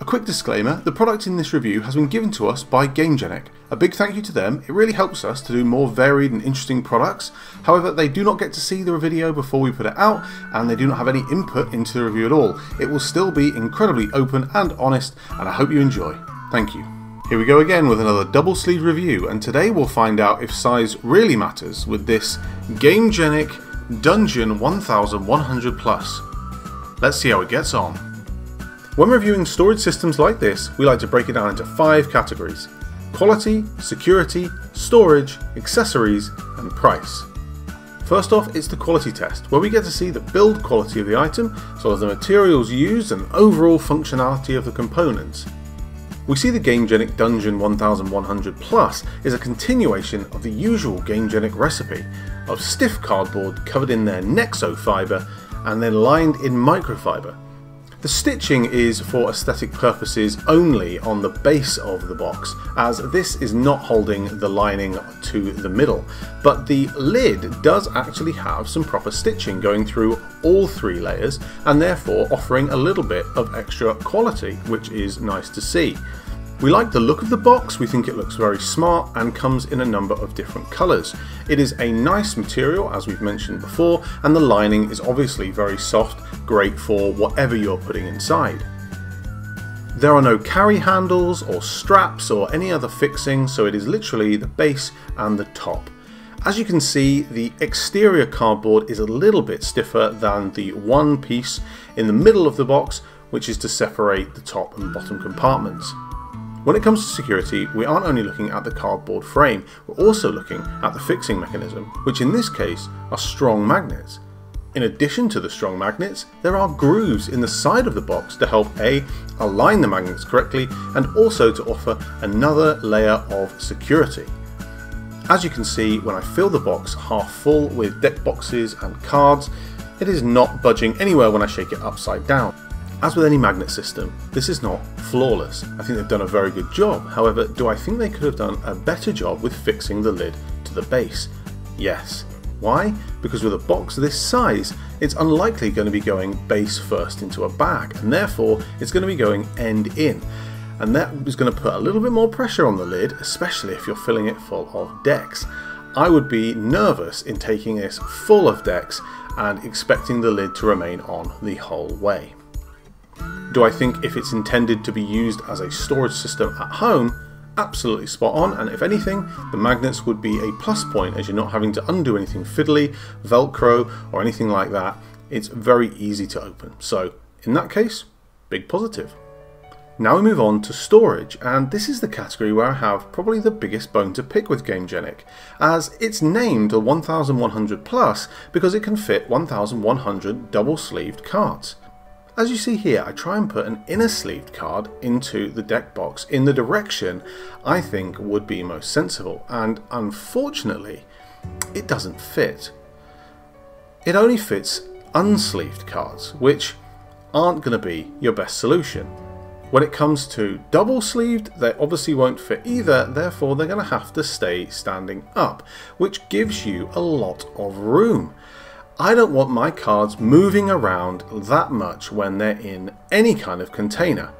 A quick disclaimer, the product in this review has been given to us by GameGenic. A big thank you to them, it really helps us to do more varied and interesting products. However, they do not get to see the video before we put it out, and they do not have any input into the review at all. It will still be incredibly open and honest, and I hope you enjoy. Thank you. Here we go again with another double sleeve review, and today we'll find out if size really matters with this GameGenic Dungeon 1100 Plus. Let's see how it gets on. When reviewing storage systems like this, we like to break it down into five categories quality, security, storage, accessories, and price. First off, it's the quality test, where we get to see the build quality of the item, as well as the materials used and overall functionality of the components. We see the GameGenic Dungeon 1100 Plus is a continuation of the usual GameGenic recipe of stiff cardboard covered in their Nexo fibre and then lined in microfiber, the stitching is for aesthetic purposes only on the base of the box, as this is not holding the lining to the middle, but the lid does actually have some proper stitching going through all three layers and therefore offering a little bit of extra quality, which is nice to see. We like the look of the box, we think it looks very smart and comes in a number of different colours. It is a nice material as we've mentioned before and the lining is obviously very soft, great for whatever you're putting inside. There are no carry handles or straps or any other fixing so it is literally the base and the top. As you can see the exterior cardboard is a little bit stiffer than the one piece in the middle of the box which is to separate the top and bottom compartments. When it comes to security, we aren't only looking at the cardboard frame, we're also looking at the fixing mechanism, which in this case are strong magnets. In addition to the strong magnets, there are grooves in the side of the box to help A. align the magnets correctly and also to offer another layer of security. As you can see, when I fill the box half full with deck boxes and cards, it is not budging anywhere when I shake it upside down. As with any magnet system, this is not flawless. I think they've done a very good job. However, do I think they could have done a better job with fixing the lid to the base? Yes. Why? Because with a box this size, it's unlikely going to be going base first into a bag, and therefore it's going to be going end in. And that is going to put a little bit more pressure on the lid, especially if you're filling it full of decks. I would be nervous in taking this full of decks and expecting the lid to remain on the whole way. Do I think if it's intended to be used as a storage system at home, absolutely spot on, and if anything, the magnets would be a plus point as you're not having to undo anything fiddly, velcro, or anything like that. It's very easy to open. So, in that case, big positive. Now we move on to storage, and this is the category where I have probably the biggest bone to pick with GameGenic, as it's named the 1100 Plus because it can fit 1100 double-sleeved cards. As you see here, I try and put an inner sleeved card into the deck box in the direction I think would be most sensible, and unfortunately, it doesn't fit. It only fits unsleeved cards, which aren't going to be your best solution. When it comes to double sleeved, they obviously won't fit either, therefore they're going to have to stay standing up, which gives you a lot of room. I don't want my cards moving around that much when they're in any kind of container.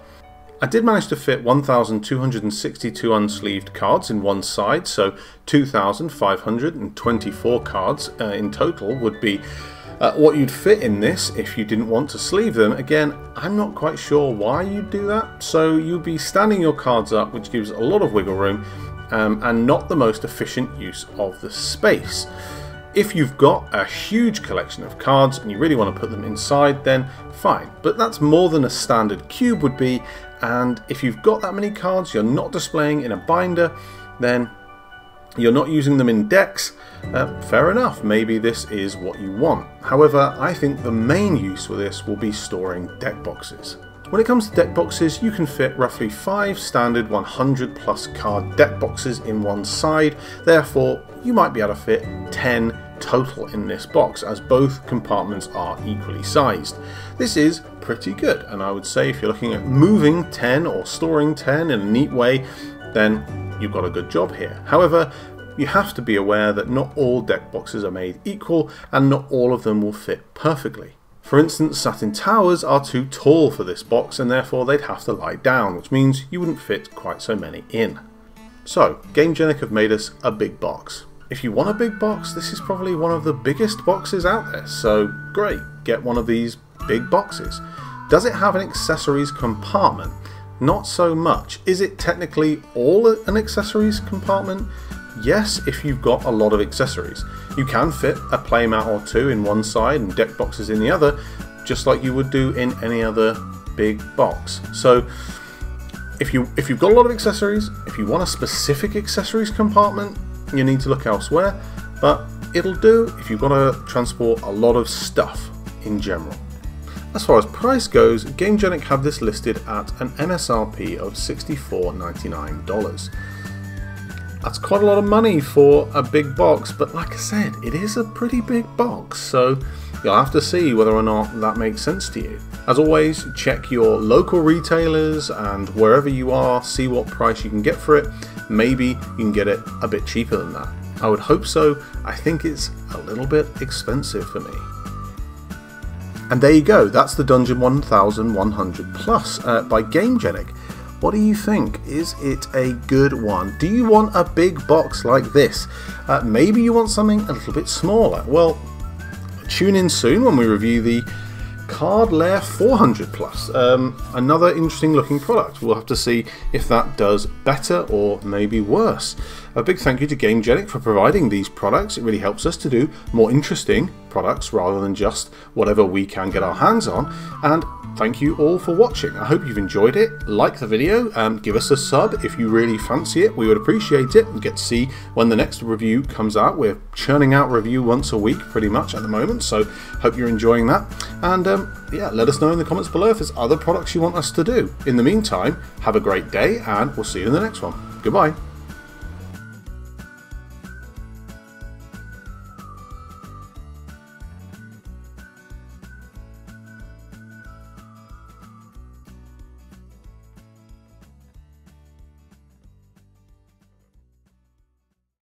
I did manage to fit 1,262 unsleeved cards in one side, so 2,524 cards uh, in total would be uh, what you'd fit in this if you didn't want to sleeve them. Again, I'm not quite sure why you'd do that, so you'd be standing your cards up, which gives a lot of wiggle room um, and not the most efficient use of the space. If you've got a huge collection of cards and you really want to put them inside, then fine. But that's more than a standard cube would be, and if you've got that many cards you're not displaying in a binder, then you're not using them in decks, uh, fair enough, maybe this is what you want. However, I think the main use for this will be storing deck boxes. When it comes to deck boxes, you can fit roughly 5 standard 100 plus card deck boxes in one side, therefore you might be able to fit 10 total in this box as both compartments are equally sized. This is pretty good and I would say if you're looking at moving 10 or storing 10 in a neat way then you've got a good job here. However, you have to be aware that not all deck boxes are made equal and not all of them will fit perfectly. For instance, Satin Towers are too tall for this box and therefore they'd have to lie down, which means you wouldn't fit quite so many in. So, GameGenic have made us a big box. If you want a big box, this is probably one of the biggest boxes out there, so great, get one of these big boxes. Does it have an accessories compartment? Not so much. Is it technically all an accessories compartment? Yes, if you've got a lot of accessories. You can fit a playmat or two in one side and deck boxes in the other, just like you would do in any other big box. So if you if you've got a lot of accessories, if you want a specific accessories compartment, you need to look elsewhere, but it'll do if you've got to transport a lot of stuff in general. As far as price goes, GameGenic have this listed at an MSRP of $64.99. That's quite a lot of money for a big box, but like I said, it is a pretty big box, so you'll have to see whether or not that makes sense to you. As always, check your local retailers and wherever you are, see what price you can get for it. Maybe you can get it a bit cheaper than that. I would hope so. I think it's a little bit expensive for me. And there you go, that's the Dungeon 1100 Plus uh, by GameGenic. What do you think? Is it a good one? Do you want a big box like this? Uh, maybe you want something a little bit smaller. Well, tune in soon when we review the Card Lair 400 Plus. Um, another interesting looking product. We'll have to see if that does better or maybe worse. A big thank you to GameGenic for providing these products. It really helps us to do more interesting products rather than just whatever we can get our hands on. And thank you all for watching. I hope you've enjoyed it. Like the video, um, give us a sub if you really fancy it. We would appreciate it and get to see when the next review comes out. We're churning out review once a week pretty much at the moment, so hope you're enjoying that. And um, yeah, let us know in the comments below if there's other products you want us to do. In the meantime, have a great day and we'll see you in the next one. Goodbye.